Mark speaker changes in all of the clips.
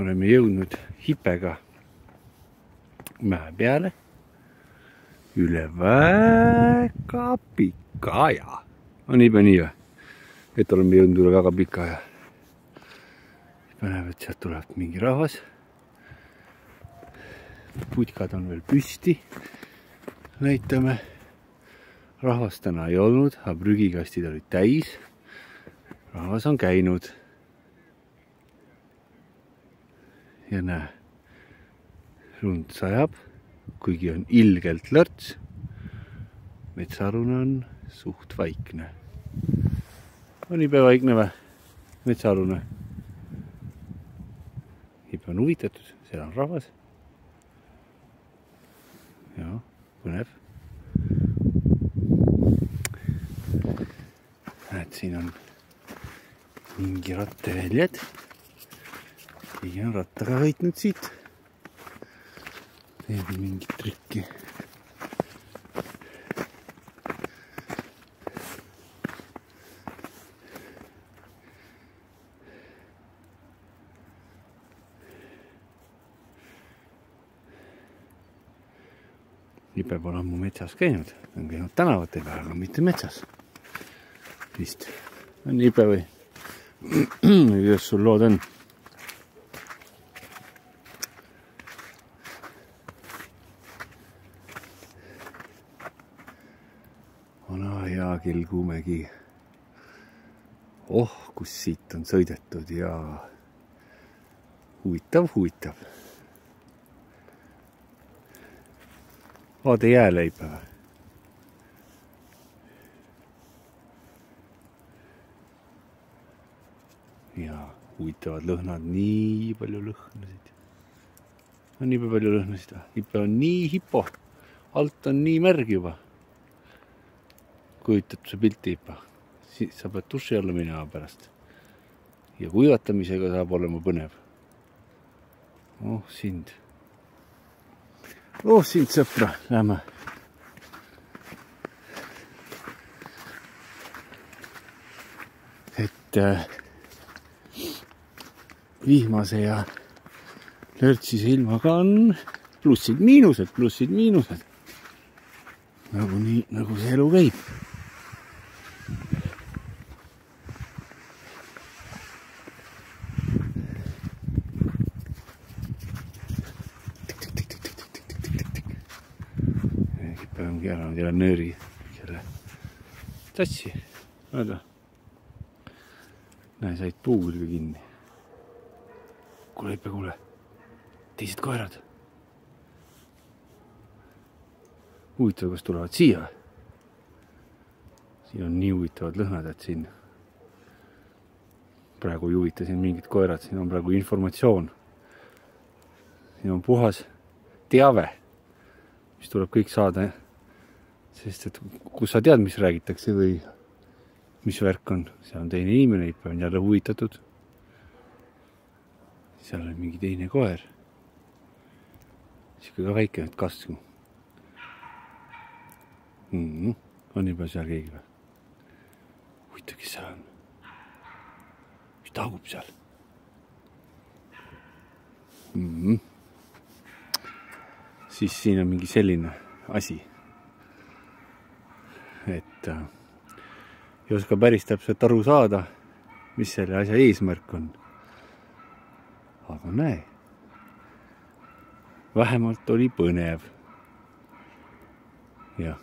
Speaker 1: oleme jõudnud hipega mäe peale üle väga pika aja. on juba nii või? et oleme jõudnud üle väga pika aja. põnev, et sealt tuleb mingi rahvas. putkad on veel püsti. näitame. rahvast täna ei olnud, aga prügikastid olid täis. rahvas on käinud ja näe, lund sajab, kuigi on ilgelt lörts. metsarune on suht vaikne. on ibe vaikne või? metsarune. ibe on huvitatud, seal on rahvas. ja põnev. näed, siin on mingi rattaväljad keegi on rattaga võitnud siit. teeb mingit trikki. Lipe pole ammu metsas käinud, on käinud tänavatel, aga mitte metsas. vist on Lipe või? kuidas sul lood on? Vana hea Kilgumägi. oh, kus siit on sõidetud ja huvitav, huvitav. vaata jääleiba või? ja huvitavad lõhnad, nii palju lõhnasid. on nii palju lõhnasid või? Ipe on nii hipo, alt on nii märg juba kujutab see pilti juba, siis sa pead duši alla minema pärast. ja kuivatamisega saab olema põnev. oh sind, oh sind sõpra, lähme. et äh, vihmase ja lörtsise ilmaga on plussid-miinused, plussid-miinused. nagu nii, nagu see elu käib ongi ära jälle nööri selle tassi, vaata. näe, said puu külge kinni. kuule, Ipe, kuule, teised koerad. huvitav, kas tulevad siia? siin on nii huvitavad lõhnad, et siin praegu ei huvita siin mingid koerad, siin on praegu informatsioon. siin on puhas teave, mis tuleb kõik saada sest et kus sa tead, mis räägitakse või mis värk on, seal on teine inimene, Ipe on jälle huvitatud. seal on mingi teine koer. sihuke ka väike kasv mm. -hmm. on juba seal keegi või? huvitav, kes seal on? mis taugub seal mm? -hmm. siis siin on mingi selline asi et äh, ei oska päris täpselt aru saada, mis selle asja eesmärk on. aga näe, vähemalt oli põnev. jah.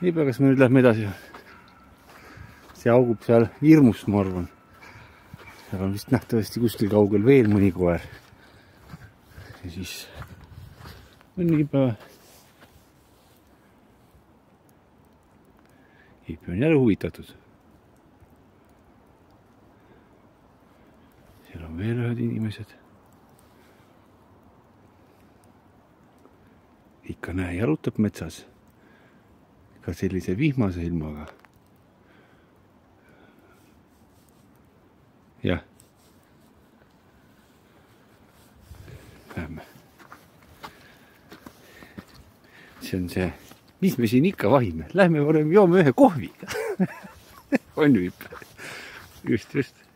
Speaker 1: nii pea, kas me nüüd lähme edasi? see augub seal hirmust, ma arvan. seal on vist nähtavasti kuskil kaugel veel mõni koer. ja siis on nii päeva Ipi on jälle huvitatud. seal on veel ühed inimesed. ikka näe, jalutab metsas. ka sellise vihmase ilmaga. jah. Lähme. see on see mis me siin ikka vahime, lähme parem joome ühe kohvi on ju, Vipp? just, just.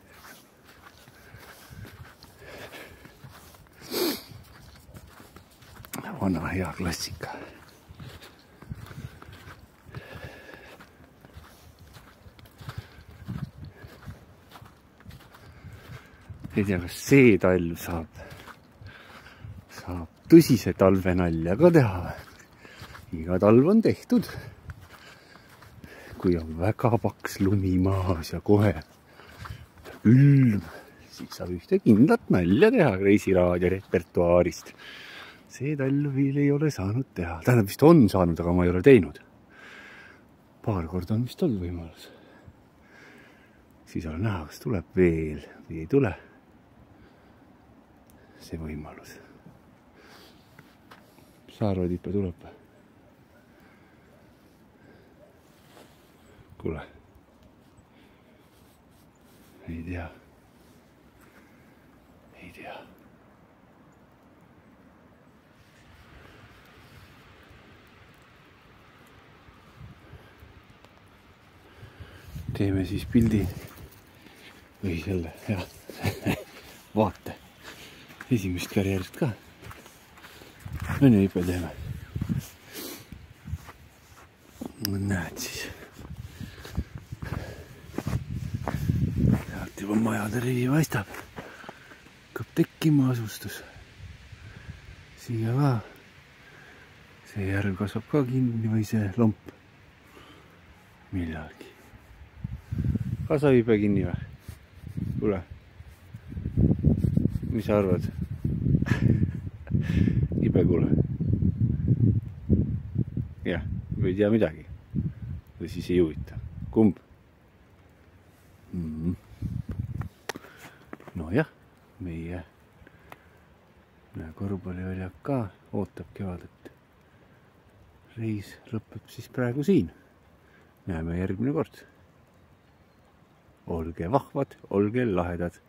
Speaker 1: vana hea klassika. ei tea, kas see talv saab, saab tõsise talvenalja ka teha või? Iga talv on tehtud. kui on väga paks lumi maas ja kohe külm, siis saab ühte kindlat nalja teha Kreisiraadio repertuaarist see talv veel ei ole saanud teha, tähendab vist on saanud, aga ma ei ole teinud. paar korda on vist olnud võimalus. siis on näha, kas tuleb veel või ei tule. see võimalus. Saaroo tippe tuleb või? Kuule. ei tea. ei tea teeme siis pildi või selle, jah, vaate esimest karjäärist ka. Vene hüpe teeme. näed siis. Sealt juba majade rivi paistab. hakkab tekkima asustus. siia ka. see järv kasvab ka kinni või see lomp millalgi ka sai hüpe kinni või? kuule, mis sa arvad? ibe kuule. jah, või ei tea midagi. või siis ei huvita, kumb mm? -hmm. nojah, meie korvpalliväljak ka ootab kevadet. reis lõpeb siis praegu siin. näeme järgmine kord olge vahvad, olge lahedad